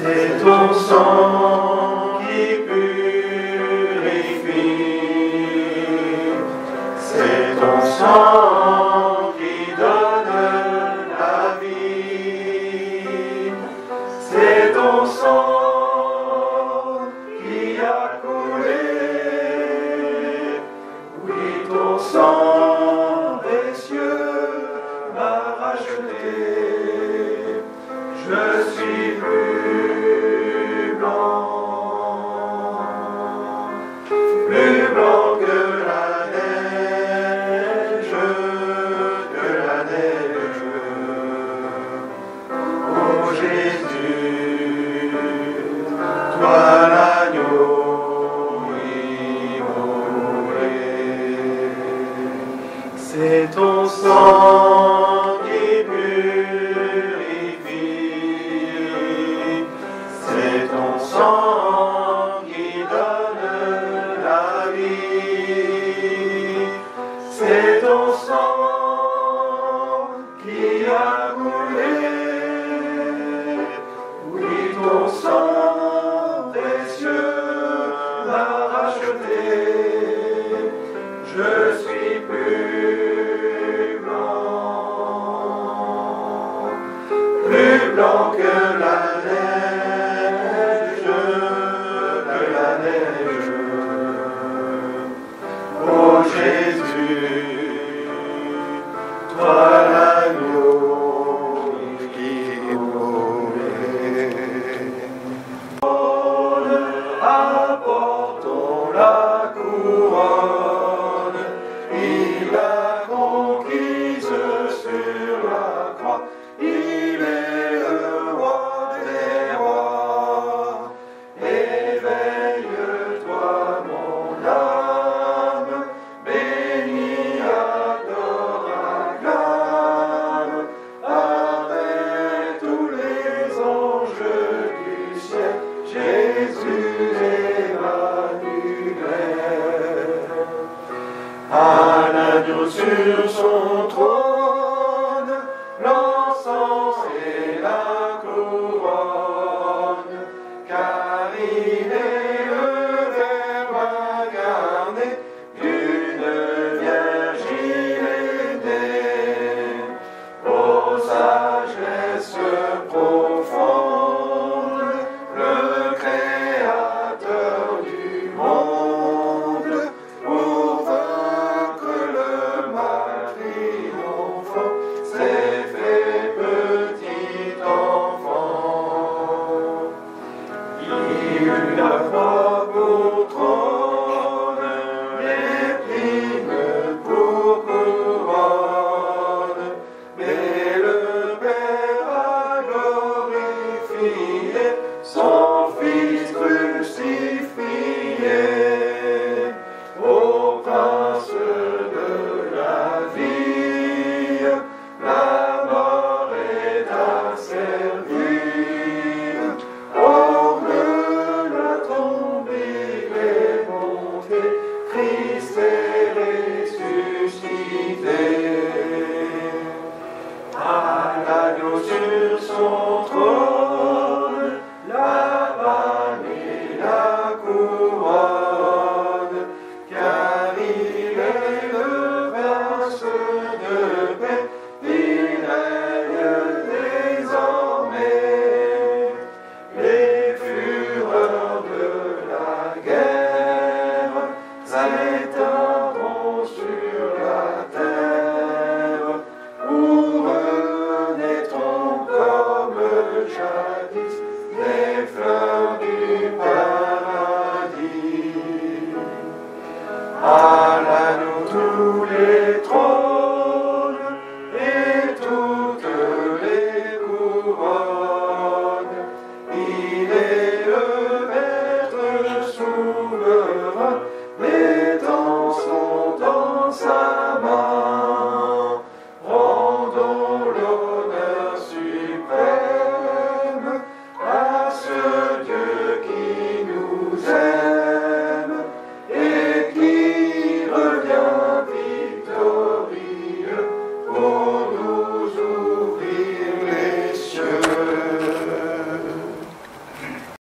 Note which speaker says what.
Speaker 1: C'est ton sang qui purifie, c'est ton sang qui donne la vie, c'est ton sang. Je suis plus blanc, plus blanc que la neige, que la neige. Oh Jésus, toi l'agneau, oui mon c'est ton sang. Je suis plus. sur son